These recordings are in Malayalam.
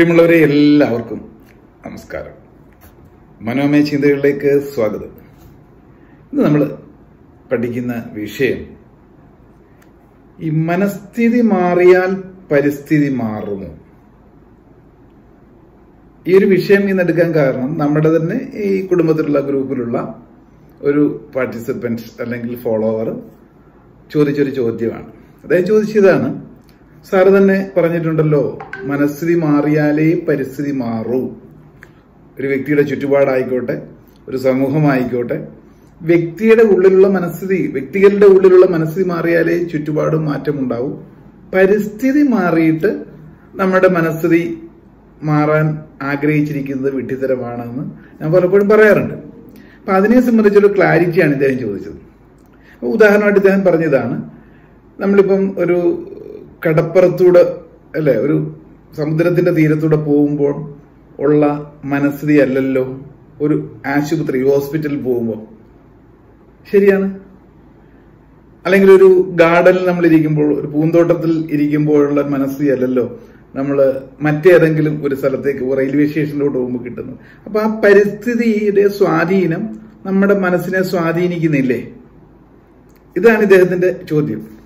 പ്രിയമുള്ളവരെ എല്ലാവർക്കും നമസ്കാരം. മനോമയ ചിന്തകളിലേക്ക് സ്വാഗതം. ഇന്ന് നമ്മൾ പഠിക്കുന്ന വിഷയം ഈ മനസ്ഥിതി മാറിയാൽ പരിസ്ഥിതി മാറുമോ ഈ ഒരു വിഷയം ഇന്ന് എടുക്കാൻ കാരണം നമ്മുടെ തന്നെ ഈ കുടുംബത്തിലുള്ള ഗ്രൂപ്പിലുള്ള ഒരു പാർട്ടിസിപ്പന്റ് അല്ലെങ്കിൽ ഫോളോവർ ചോദിച്ചൊരു ചോദ്യമാണ്. അദ്ദേഹം ചോദിച്ചതാണ് സാറ് തന്നെ പറഞ്ഞിട്ടുണ്ടല്ലോ മനസ്ഥിതി മാറിയാലേ പരിസ്ഥിതി മാറൂ. ഒരു വ്യക്തിയുടെ ചുറ്റുപാടായിക്കോട്ടെ ഒരു സമൂഹമായിക്കോട്ടെ വ്യക്തിയുടെ ഉള്ളിലുള്ള മനസ്ഥിതി വ്യക്തികളുടെ ഉള്ളിലുള്ള മനസ്ഥിതി മാറിയാലേ ചുറ്റുപാടും മാറ്റമുണ്ടാവും. പരിസ്ഥിതി മാറിയിട്ട് നമ്മുടെ മനസ്ഥിതി മാറാൻ ആഗ്രഹിച്ചിരിക്കുന്നത് വിഡ്ഢിത്തരമാണെന്ന് ഞാൻ പലപ്പോഴും പറയാറുണ്ട്. അപ്പൊ അതിനെ സംബന്ധിച്ചൊരു ക്ലാരിറ്റിയാണ് ഇദ്ദേഹം ചോദിച്ചത്. ഉദാഹരണമായിട്ട് ഇദ്ദേഹം പറഞ്ഞതാണ് നമ്മളിപ്പം ഒരു കടപ്പുറത്തൂടെ അല്ലെ ഒരു സമുദ്രത്തിന്റെ തീരത്തൂടെ പോകുമ്പോൾ ഉള്ള മനസ്ഥിതി അല്ലല്ലോ ഒരു ആശുപത്രി ഹോസ്പിറ്റലിൽ പോകുമ്പോൾ. ശരിയാണ്. അല്ലെങ്കിൽ ഒരു ഗാർഡനിൽ നമ്മൾ ഇരിക്കുമ്പോൾ ഒരു പൂന്തോട്ടത്തിൽ ഇരിക്കുമ്പോഴുള്ള മനസ്സി അല്ലല്ലോ നമ്മൾ മറ്റേതെങ്കിലും ഒരു സ്ഥലത്തേക്ക് റെയിൽവേ സ്റ്റേഷനിലോട്ട് പോകുമ്പോൾ കിട്ടുന്നു അപ്പൊ ആ പരിസ്ഥിതിയുടെ സ്വാധീനം നമ്മുടെ മനസ്സിനെ സ്വാധീനിക്കുന്നില്ലേ? ഇതാണ് ഇദ്ദേഹത്തിന്റെ ചോദ്യം.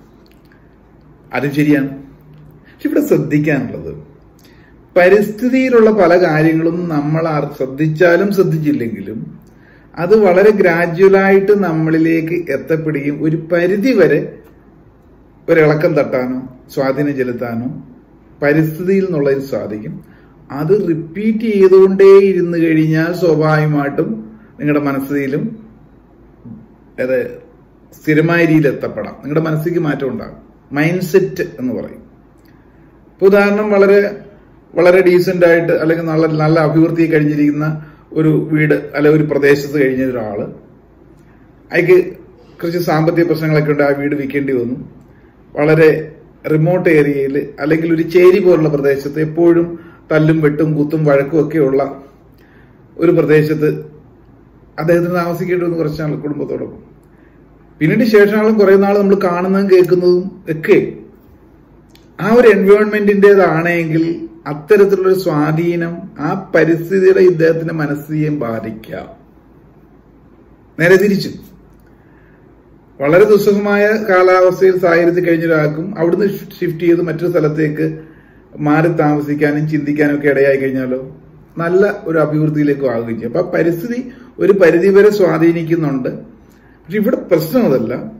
അതും ശരിയാണ്. പക്ഷെ ഇവിടെ ശ്രദ്ധിക്കാനുള്ളത്. പരിസ്ഥിതിയിലുള്ള പല കാര്യങ്ങളും നമ്മൾ ശ്രദ്ധിച്ചാലും ശ്രദ്ധിച്ചില്ലെങ്കിലും അത് വളരെ ഗ്രാജുവലായിട്ട് നമ്മളിലേക്ക് എത്തപ്പെടുകയും ഒരു പരിധി വരെ ഒരിളക്കം തട്ടാനോ സ്വാധീനം ചെലുത്താനോ പരിസ്ഥിതിയിൽ നിന്നുള്ളതിൽ സാധിക്കും. അത് റിപ്പീറ്റ് ചെയ്തുകൊണ്ടേ ഇരുന്ന് കഴിഞ്ഞാൽ സ്വാഭാവികമായിട്ടും നിങ്ങളുടെ മനസ്സിലും അത് സ്ഥിരമായ രീതിയിൽ എത്തപ്പെടാം. നിങ്ങളുടെ മനസ്സിലേക്ക് മാറ്റം ഉണ്ടാകും. മൈൻഡ് സെറ്റ് എന്ന് പറയും. ഇപ്പൊ ഉദാഹരണം വളരെ വളരെ ഡീസന്റ് ആയിട്ട് അല്ലെങ്കിൽ നല്ല നല്ല അഭിവൃദ്ധി കഴിഞ്ഞിരിക്കുന്ന ഒരു വീട് അല്ലെ ഒരു പ്രദേശത്ത് കഴിഞ്ഞ ഒരാൾ. അയാൾക്ക് കുറച്ച് സാമ്പത്തിക പ്രശ്നങ്ങളൊക്കെ ഉണ്ട് ആ വീട് വിൽക്കേണ്ടി വന്നു. വളരെ റിമോട്ട് ഏരിയയിൽ അല്ലെങ്കിൽ ഒരു ചേരി പോലുള്ള പ്രദേശത്ത് എപ്പോഴും തല്ലും വെട്ടും കുത്തും വഴക്കും ഒക്കെയുള്ള ഒരു പ്രദേശത്ത് അദ്ദേഹത്തിന് താമസിക്കേണ്ടി വന്നു കുറച്ച് നാൾ കുടുംബത്തോടൊപ്പം. പിന്നീട് ശേഷമാളും കുറെ നാൾ നമ്മൾ കാണുന്നതും കേൾക്കുന്നതും ഒക്കെ ആ ഒരു എൻവയോൺമെന്റിന്റെതാണെങ്കിൽ അത്തരത്തിലുള്ളൊരു സ്വാധീനം ആ പരിസ്ഥിതിയുടെ ഇദ്ദേഹത്തിന്റെ മനസ്സിനെയും ബാധിക്കാം. നേരെ തിരിച്ചു. വളരെ ദുസ്സഹമായ കാലാവസ്ഥയിൽ സാഹചര്യത്തിൽ കഴിഞ്ഞ ഒരാൾക്കും അവിടുന്ന് ഷിഫ്റ്റ് ചെയ്ത് മറ്റൊരു സ്ഥലത്തേക്ക് മാറി താമസിക്കാനും ചിന്തിക്കാനും ഒക്കെ ഇടയായി കഴിഞ്ഞാലോ നല്ല ഒരു അഭിവൃദ്ധിയിലേക്കും ആകുകയും ചെയ്യും. അപ്പൊ പരിസ്ഥിതി ഒരു പരിധിവരെ സ്വാധീനിക്കുന്നുണ്ട്. പക്ഷെ ഇവിടെ പ്രശ്നം അതല്ല.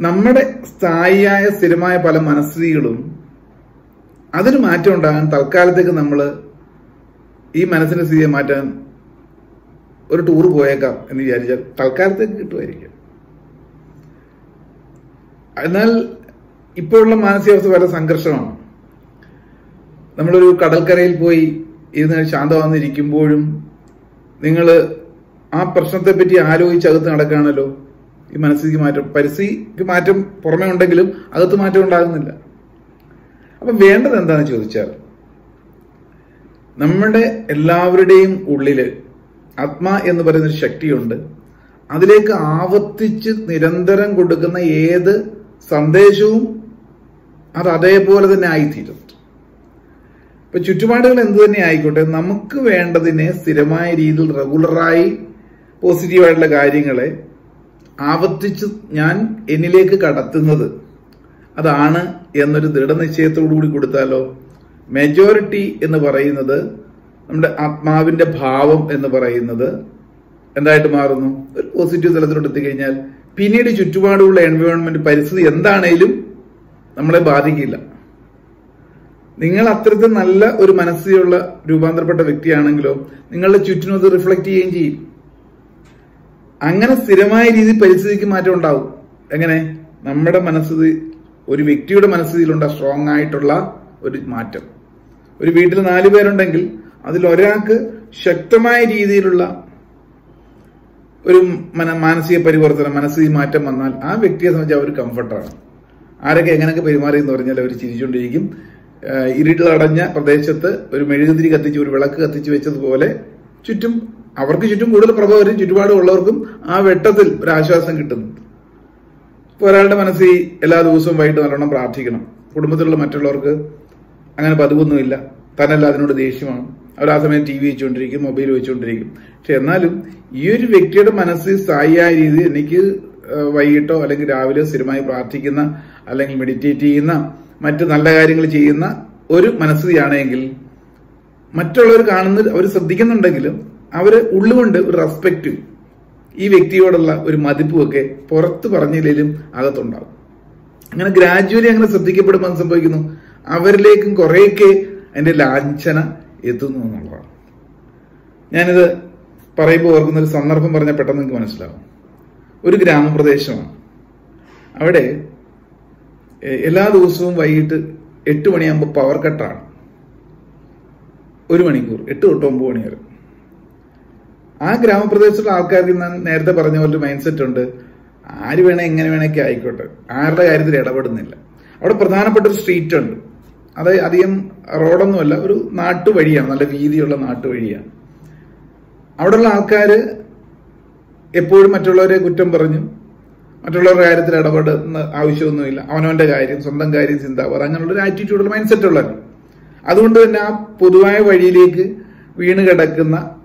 നമ്മുടെ സ്ഥായിയായ സ്ഥിരമായ പല മനസ്ഥിതികളും അതിന് മാറ്റം ഉണ്ടാകാൻ തൽക്കാലത്തേക്ക് നമ്മൾ ഈ മനസ്സിന്റെ സ്ഥിതിയെ മാറ്റാൻ ഒരു ടൂർ പോയേക്കാം എന്ന് വിചാരിച്ചാൽ തൽക്കാലത്തേക്ക് കിട്ടുമായിരിക്കും. എന്നാൽ ഇപ്പോഴുള്ള മാനസികാവസ്ഥ വളരെ സംഘർഷമാണ്. നമ്മളൊരു കടൽക്കരയിൽ പോയി ഇരുന്ന് ശാന്തമാകുന്നിരിക്കുമ്പോഴും നിങ്ങൾ ആ പ്രശ്നത്തെപ്പറ്റി ആലോചിച്ച് അകത്ത് നടക്കുകയാണല്ലോ. ഈ മനസ്സിലേക്ക് മാറ്റം പരിസ്ഥിതിക്ക് മാറ്റം പുറമേ ഉണ്ടെങ്കിലും അകത്ത് മാറ്റം ഉണ്ടാകുന്നില്ല. അപ്പൊ വേണ്ടത് എന്താണെന്ന് ചോദിച്ചാൽ നമ്മുടെ എല്ലാവരുടെയും ഉള്ളിൽ ആത്മാ എന്ന് പറയുന്ന ഒരു ശക്തിയുണ്ട്. അതിലേക്ക് ആവർത്തിച്ച് നിരന്തരം കൊടുക്കുന്ന ഏത് സന്ദേശവും അത് അതേപോലെ തന്നെ ആയിത്തീരും. ഇപ്പൊ ചുറ്റുപാടുകൾ എന്ത് തന്നെ ആയിക്കോട്ടെ നമുക്ക് വേണ്ടതിനെ സ്ഥിരമായ രീതിയിൽ റെഗുലറായി പോസിറ്റീവായിട്ടുള്ള കാര്യങ്ങളെ ആവർത്തിച്ച് ഞാൻ എന്നിലേക്ക് കടത്തുന്നത് അതാണ് എന്നൊരു ദൃഢനിശ്ചയത്തോടുകൂടി കൊടുത്താലോ? മെജോറിറ്റി എന്ന് പറയുന്നത് നമ്മുടെ ആത്മാവിന്റെ ഭാവം എന്ന് പറയുന്നത് എന്തായിട്ട് മാറുന്നു? ഒരു പോസിറ്റീവ് തലത്തിലോട്ട് എത്തിക്കഴിഞ്ഞാൽ പിന്നീട് ചുറ്റുപാടുള്ള എൻവയോൺമെന്റ് പരിസ്ഥിതി എന്താണേലും നമ്മളെ ബാധിക്കില്ല. നിങ്ങൾ അത്രത്തിൽ നല്ല ഒരു മനസ്സിലുള്ള രൂപാന്തരപ്പെട്ട വ്യക്തിയാണെങ്കിലോ നിങ്ങളുടെ ചുറ്റിനും അത് റിഫ്ലക്ട് ചെയ്യുകയും ചെയ്യും. അങ്ങനെ സ്ഥിരമായ രീതിയിൽ പരിസ്ഥിതിക്ക് മാറ്റം ഉണ്ടാവും. എങ്ങനെ? നമ്മുടെ മനസ്സിൽ ഒരു വ്യക്തിയുടെ മനസ്സിലുണ്ട സ്ട്രോങ് ആയിട്ടുള്ള ഒരു മാറ്റം. ഒരു വീട്ടിൽ നാല് പേരുണ്ടെങ്കിൽ അതിൽ ഒരാൾക്ക് ശക്തമായ രീതിയിലുള്ള ഒരു മന- മാനസിക പരിവർത്തനം മനസ്സിൽ മാറ്റം വന്നാൽ ആ വ്യക്തിയെ സംബന്ധിച്ച് അവർ കംഫർട്ടാണ് ആരൊക്കെ എങ്ങനെയൊക്കെ പെരുമാറി എന്ന് പറഞ്ഞാൽ അവർ ചിരിച്ചുകൊണ്ടിരിക്കും. ഇരുട്ടിലടഞ്ഞ പ്രദേശത്ത് ഒരു മെഴുകുതിരി കത്തിച്ച് ഒരു വിളക്ക് കത്തിച്ച് വെച്ചതുപോലെ ചുറ്റും അവർക്ക് ചുറ്റും കൂടുതൽ പ്രഭ വരും ചുറ്റുപാടും ഉള്ളവർക്കും ആ വെട്ടത്തിൽ ഒരു ആശ്വാസം കിട്ടുന്നു. ഇപ്പൊ ഒരാളുടെ മനസ്സിൽ എല്ലാ ദിവസവും വൈകിട്ട് നല്ലോണം പ്രാർത്ഥിക്കണം. കുടുംബത്തിലുള്ള മറ്റുള്ളവർക്ക് അങ്ങനെ പതിവൊന്നുമില്ല. തന്നല്ല അതിനോട് ദേഷ്യമാണ്. അവർ ആ സമയം ടി വി വെച്ചുകൊണ്ടിരിക്കും മൊബൈൽ വെച്ചുകൊണ്ടിരിക്കും. പക്ഷെ എന്നാലും ഈ ഒരു വ്യക്തിയുടെ മനസ്സിൽ സ്ഥായിയായ രീതി എനിക്ക് വൈകിട്ടോ അല്ലെങ്കിൽ രാവിലെ സ്ഥിരമായി പ്രാർത്ഥിക്കുന്ന അല്ലെങ്കിൽ മെഡിറ്റേറ്റ് ചെയ്യുന്ന മറ്റ് നല്ല കാര്യങ്ങൾ ചെയ്യുന്ന ഒരു മനസ്ഥിതിയാണെങ്കിൽ മറ്റുള്ളവർ കാണുന്ന അവർ ശ്രദ്ധിക്കുന്നുണ്ടെങ്കിലും അവർ ഉള്ളുകൊണ്ട് ഒരു റെസ്പെക്റ്റും ഈ വ്യക്തിയോടുള്ള ഒരു മതിപ്പുമൊക്കെ പുറത്ത് പറഞ്ഞില്ലെങ്കിലും അകത്തുണ്ടാവും. അങ്ങനെ ഗ്രാജുവലി അങ്ങനെ ശ്രദ്ധിക്കപ്പെടുമ്പോൾ സംഭവിക്കുന്നു? അവരിലേക്കും കുറേയൊക്കെ അതിന്റെ ലാഞ്ചന എത്തുന്നു എന്നുള്ളതാണ്. ഞാനിത് പറയുമ്പോൾ ഓർക്കുന്ന ഒരു സന്ദർഭം പറഞ്ഞ പെട്ടെന്ന് നിങ്ങൾക്ക് മനസ്സിലാവും. ഒരു ഗ്രാമപ്രദേശമാണ്. അവിടെ എല്ലാ ദിവസവും വൈകിട്ട് എട്ട് മണിയാകുമ്പോൾ പവർ കട്ടാണ് ഒരു മണിക്കൂർ എട്ട് തൊട്ട് ഒമ്പത് മണി വരെ ആ ഗ്രാമപ്രദേശത്തുള്ള ആൾക്കാർക്ക് ഞാൻ നേരത്തെ പറഞ്ഞ പോലെ മൈൻഡ് സെറ്റ് ഉണ്ട്. ആര് വേണേ എങ്ങനെ വേണേക്കെ ആയിക്കോട്ടെ. ആരുടെ കാര്യത്തിൽ ഇടപെടുന്നില്ല. അവിടെ പ്രധാനപ്പെട്ട ഒരു സ്ട്രീറ്റ് ഉണ്ട്. അത് അധികം റോഡൊന്നുമല്ല ഒരു നാട്ടുവഴിയാണ്. നല്ല വീതിയുള്ള നാട്ടുവഴിയാണ്. അവിടെയുള്ള ആൾക്കാർ എപ്പോഴും മറ്റുള്ളവരെ കുറ്റം പറഞ്ഞു. മറ്റുള്ളവരുടെ കാര്യത്തിൽ ഇടപെടുന്ന ആവശ്യമൊന്നുമില്ല. അവനവന്റെ കാര്യം സ്വന്തം കാര്യം ചിന്താപറ അങ്ങനെയുള്ള ഒരു ആറ്റിറ്റ്യൂഡുള്ള മൈൻഡ് സെറ്റ് ഉള്ളത് അതുകൊണ്ട് തന്നെ ആ പൊതുവായ വഴിയിലേക്ക് വീണ് കിടക്കുന്ന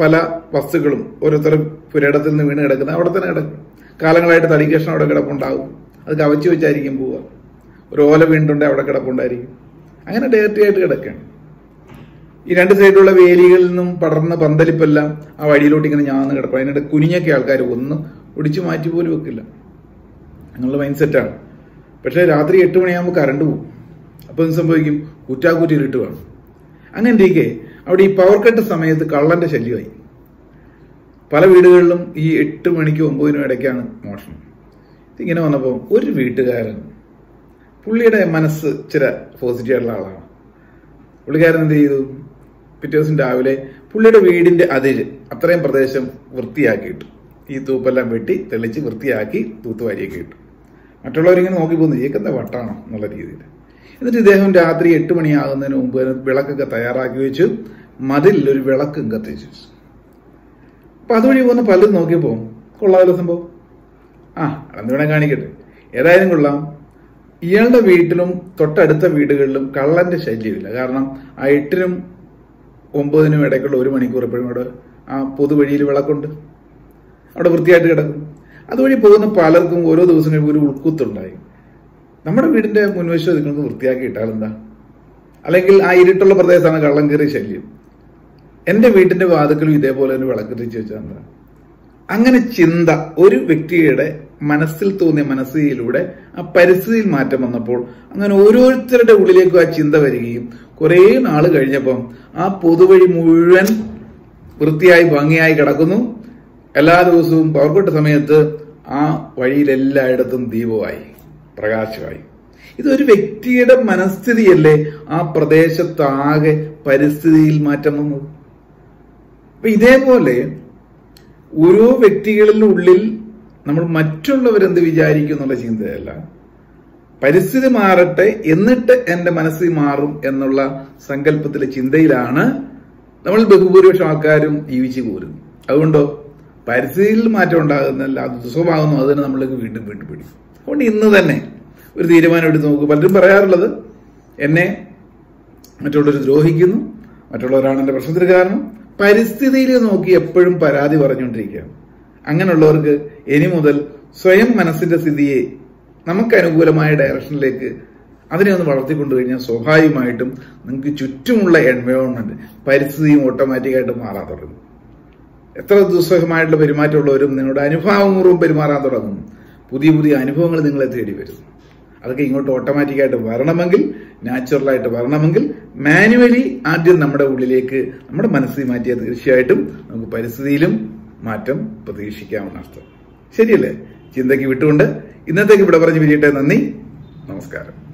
പല വസ്തുക്കളും ഓരോരുത്തരും പുരയിടത്തിൽ നിന്ന് വീണ് കിടക്കുന്ന അവിടെ തന്നെ കിടക്കും. കാലങ്ങളായിട്ട് തടികഷ്ണം അവിടെ കിടപ്പുണ്ടാവും അത് കവച്ചു വെച്ചായിരിക്കും പോവുക. ഒരു ഓല വീണ്ടുണ്ടെങ്കിൽ അവിടെ കിടപ്പുണ്ടായിരിക്കും. അങ്ങനെ ഡയറക്റ്റ് ആയിട്ട് കിടക്കുകയാണ്. ഈ രണ്ട് സൈഡിലുള്ള വേലികളിൽ നിന്നും പടർന്ന പന്തലിപ്പെല്ലാം ആ വഴിയിലോട്ട് ഇങ്ങനെ ഞാൻ കിടക്കും. അതിനിടെ കുനിഞ്ഞൊക്കെ ആൾക്കാർ ഒന്ന് ഒടിച്ചു മാറ്റി പോലും വെക്കില്ല. അങ്ങനെയുള്ള മൈൻഡ് സെറ്റാണ് പക്ഷേ രാത്രി എട്ട് മണിയാകുമ്പോൾ കറണ്ട് പോകും അപ്പോൾ എന്ത് സംഭവിക്കും? കുറ്റാക്കുറ്റി ഇരുട്ട് വേണം അങ്ങനെ ഇരിക്കെ അവിടെ ഈ പവർ കട്ട് സമയത്ത് കള്ളന്റെ ശല്യമായി. പല വീടുകളിലും ഈ എട്ട് മണിക്കും ഒമ്പതിനും ഇടയ്ക്കാണ് മോഷണം. ഇതിങ്ങനെ വന്നപ്പോൾ ഒരു വീട്ടുകാരൻ പുള്ളിയുടെ മനസ്സ് ചില പോസിറ്റീവ് ആയിട്ടുള്ള ആളാണ്. പുള്ളിക്കാരൻ എന്ത് ചെയ്തു? പിറ്റേ ദിവസം രാവിലെ പുള്ളിയുടെ വീടിന്റെ അതിര് അത്രയും പ്രദേശം വൃത്തിയാക്കിയിട്ടു. ഈ തൂപ്പെല്ലാം വെട്ടി തെളിച്ച് വൃത്തിയാക്കി തൂത്തുവാരിയൊക്കെ ഇട്ടു. മറ്റുള്ളവരിങ്ങനെ നോക്കി പോകുന്നു ഇതൊക്കെന്താ വട്ടാണോ? എന്നുള്ള രീതിയിൽ. എന്നിട്ട് ഇദ്ദേഹം രാത്രി എട്ട് മണിയാകുന്നതിന് മുമ്പ് വിളക്കൊക്കെ തയ്യാറാക്കി വെച്ചു മതിലിൽ ഒരു വിളക്കും കത്തിച്ചു. അപ്പൊ അതുവഴി പോകുന്ന പലരും നോക്കിയപ്പോ കൊള്ളാമല്ലോ സംഭവം? ആ അന്ന് വേണേ കാണിക്കട്ടെ. ഏതായാലും കൊള്ളാം. ഇയാളുടെ വീട്ടിലും തൊട്ടടുത്ത വീടുകളിലും കള്ളന്റെ ശല്യമില്ല. കാരണം ആ എട്ടിനും ഒമ്പതിനും ഇടയ്ക്കുള്ള ഒരു മണിക്കൂർ എപ്പോഴും അവിടെ ആ പൊതുവഴിയിൽ വിളക്കുണ്ട്. അവിടെ വൃത്തിയായിട്ട് കിടക്കും. അതുവഴി പോകുന്ന പലർക്കും ഓരോ ദിവസം ഒരു ഉൾക്കുത്തുണ്ടായി. നമ്മുടെ വീടിന്റെ മുൻവശം നിങ്ങൾക്ക് വൃത്തിയാക്കി ഇട്ടാൽ എന്താ അല്ലെങ്കിൽ ആ ഇരുട്ടുള്ള പ്രദേശത്താണ് കള്ളം കയറി ശല്യം. എന്റെ വീട്ടിന്റെ വാതുക്കളും ഇതേപോലെ തന്നെ വിളക്കെത്തിച്ച് വെച്ചാൽ എന്താ അങ്ങനെ ചിന്ത ഒരു വ്യക്തിയുടെ മനസ്സിൽ തോന്നിയ മനസ്സിലൂടെ ആ പരിസ്ഥിതിയിൽ മാറ്റം വന്നപ്പോൾ അങ്ങനെ ഓരോരുത്തരുടെ ഉള്ളിലേക്കും ആ ചിന്ത വരികയും കുറെ നാൾ കഴിഞ്ഞപ്പം ആ പൊതുവഴി മുഴുവൻ വൃത്തിയായി ഭംഗിയായി കിടക്കുന്നു. എല്ലാ ദിവസവും പവർക്കട്ട് സമയത്ത് ആ വഴിയിലെല്ലായിടത്തും ദീപമായി. പ്രകാശമായി. ഇതൊരു വ്യക്തിയുടെ മനസ്ഥിതിയല്ലേ? ആ പ്രദേശത്താകെ പരിസ്ഥിതിയിൽ മാറ്റം വന്നത്. അപ്പൊ ഇതേപോലെ ഓരോ വ്യക്തികളുടെ ഉള്ളിൽ നമ്മൾ മറ്റുള്ളവരെന്ത് വിചാരിക്കും എന്നുള്ള ചിന്തയല്ല. പരിസ്ഥിതി മാറട്ടെ എന്നിട്ട് എന്റെ മനസ്സിൽ മാറും എന്നുള്ള സങ്കല്പത്തിലെ ചിന്തയിലാണ് നമ്മൾ ബഹുഭൂരിപക്ഷം ആൾക്കാരും ജീവിച്ചു പോരുന്നത്. അതുകൊണ്ടോ? പരിസ്ഥിതിയിൽ മാറ്റം ഉണ്ടാകുന്നല്ല അത് ദുസ്വഭാകുന്നു അതിന് നമ്മൾ വീണ്ടും വീണ്ടും പിടിക്കും. അതുകൊണ്ട് ഇന്ന് തന്നെ ഒരു തീരുമാനം എടുത്ത് നോക്കുക പലരും പറയാറുള്ളത് എന്നെ മറ്റുള്ളവർ ദ്രോഹിക്കുന്നു മറ്റുള്ളവരാണ് എന്റെ പ്രശ്നത്തിന് കാരണം. പരിസ്ഥിതിയിൽ നോക്കി എപ്പോഴും പരാതി പറഞ്ഞുകൊണ്ടിരിക്കുകയാണ്. അങ്ങനെയുള്ളവർക്ക് ഇനി മുതൽ സ്വയം മനസ്സിന്റെ സ്ഥിതിയെ നമുക്ക് അനുകൂലമായ ഡയറക്ഷനിലേക്ക് അതിനെ ഒന്ന് വളർത്തിക്കൊണ്ടു കഴിഞ്ഞാൽ സ്വാഭാവികമായിട്ടും നിങ്ങൾക്ക് ചുറ്റുമുള്ള എൻവയോൺമെന്റ് പരിസ്ഥിതിയും ഓട്ടോമാറ്റിക്കായിട്ട് മാറാൻ തുടങ്ങും. എത്ര ദുസ്സഹമായിട്ടുള്ള പെരുമാറ്റമുള്ളവരും നിങ്ങളുടെ അനുഭാവപൂർവം പെരുമാറാൻ തുടങ്ങും. പുതിയ പുതിയ അനുഭവങ്ങൾ നിങ്ങളെ തേടി വരും. അതൊക്കെ ഇങ്ങോട്ട് ഓട്ടോമാറ്റിക്കായിട്ട് വരണമെങ്കിൽ നാച്ചുറലായിട്ട് വരണമെങ്കിൽ മാനുവലി ആദ്യം നമ്മുടെ ഉള്ളിലേക്ക് നമ്മുടെ മനസ്സിൽ മാറ്റിയാൽ തീർച്ചയായിട്ടും നമുക്ക് പരിസ്ഥിതിയിലും മാറ്റം പ്രതീക്ഷിക്കാമെന്ന അർത്ഥം. ശരിയല്ലേ? ചിന്തയ്ക്ക് വിട്ടുകൊണ്ട് ഇന്നത്തേക്ക് ഇവിടെ പറഞ്ഞു പിരിയട്ടെ. നന്ദി. നമസ്കാരം.